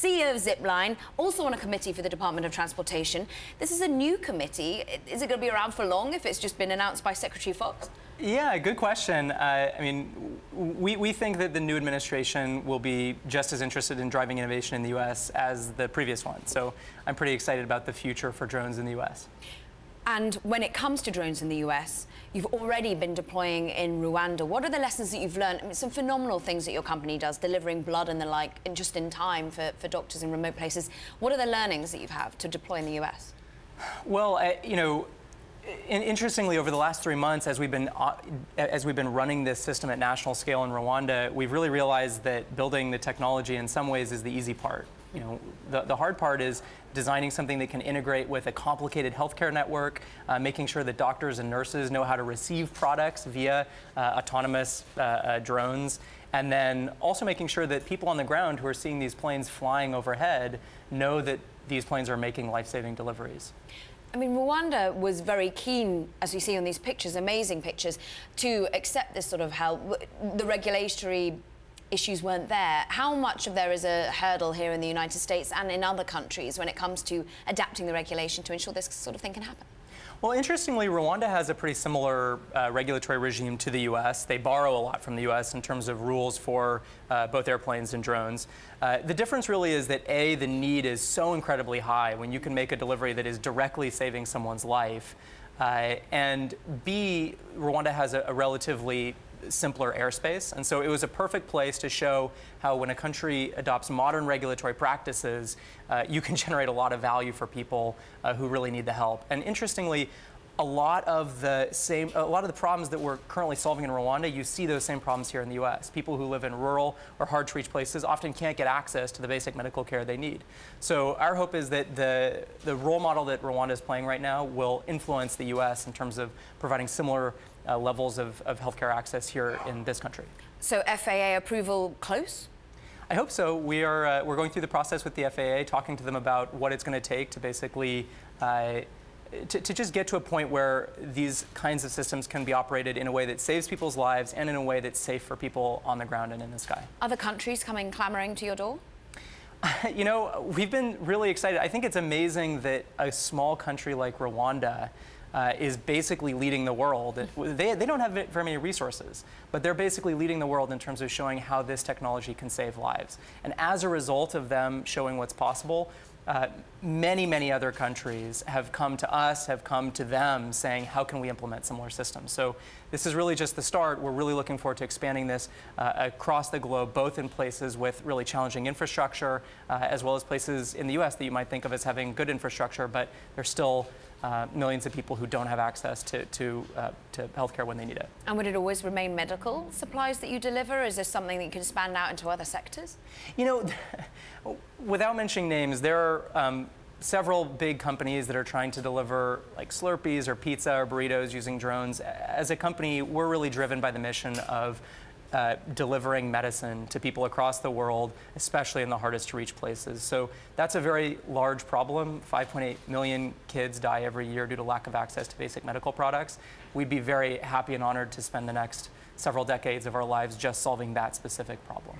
CEO of Zipline, also on a committee for the Department of Transportation. This is a new committee. Is it going to be around for long if it's just been announced by Secretary Foxx? Yeah, good question. Uh, I mean, we, we think that the new administration will be just as interested in driving innovation in the U.S. as the previous one. So I'm pretty excited about the future for drones in the U.S. And when it comes to drones in the US, you've already been deploying in Rwanda. What are the lessons that you've learned? I mean, some phenomenal things that your company does, delivering blood and the like, in just in time for, for doctors in remote places. What are the learnings that you've had to deploy in the US? Well, uh, you know, interestingly, over the last three months, as we've been uh, as we've been running this system at national scale in Rwanda, we've really realized that building the technology in some ways is the easy part. You know, the, the hard part is designing something that can integrate with a complicated healthcare network, uh, making sure that doctors and nurses know how to receive products via uh, autonomous uh, uh drones, and then also making sure that people on the ground who are seeing these planes flying overhead know that these planes are making life-saving deliveries. I mean, Rwanda was very keen, as we see on these pictures, amazing pictures, to accept this sort of help. The regulatory issues weren't there. How much of there is a hurdle here in the United States and in other countries when it comes to adapting the regulation to ensure this sort of thing can happen? Well, interestingly, Rwanda has a pretty similar uh, regulatory regime to the U.S. They borrow a lot from the U.S. in terms of rules for uh, both airplanes and drones. Uh, the difference really is that A, the need is so incredibly high when you can make a delivery that is directly saving someone's life. Uh, and B, Rwanda has a, a relatively simpler airspace. And so it was a perfect place to show how when a country adopts modern regulatory practices, uh, you can generate a lot of value for people uh, who really need the help. And interestingly, a lot of the same, a lot of the problems that we're currently solving in Rwanda, you see those same problems here in the U.S. People who live in rural or hard to reach places often can't get access to the basic medical care they need. So our hope is that the, the role model that Rwanda is playing right now will influence the U.S. in terms of providing similar uh, levels of, of healthcare access here in this country. So FAA approval close? I hope so. We are uh, we're going through the process with the FAA, talking to them about what it's going to take to basically uh, to, to, just get to a point where these kinds of systems can be operated in a way that saves people's lives and in a way that's safe for people on the ground and in the sky. Other countries coming clamoring to your door? you know, we've been really excited. I think it's amazing that a small country like Rwanda uh, is basically leading the world. They, they don't have very many resources, but they're basically leading the world in terms of showing how this technology can save lives. And as a result of them showing what's possible, uh, many, many other countries have come to us, have come to them saying, how can we implement similar systems? So this is really just the start. We're really looking forward to expanding this uh, across the globe, both in places with really challenging infrastructure, uh, as well as places in the U.S. that you might think of as having good infrastructure, but there's still uh, millions of people who don't have access to, to, uh, to healthcare when they need it. And would it always remain medical supplies that you deliver? Is this something that you can expand out into other sectors? You know, without mentioning names, there are um, several big companies that are trying to deliver like Slurpees or pizza or burritos using drones. As a company, we're really driven by the mission of uh, delivering medicine to people across the world, especially in the hardest to reach places. So that's a very large problem. 5.8 million kids die every year due to lack of access to basic medical products. We'd be very happy and honored to spend the next several decades of our lives just solving that specific problem.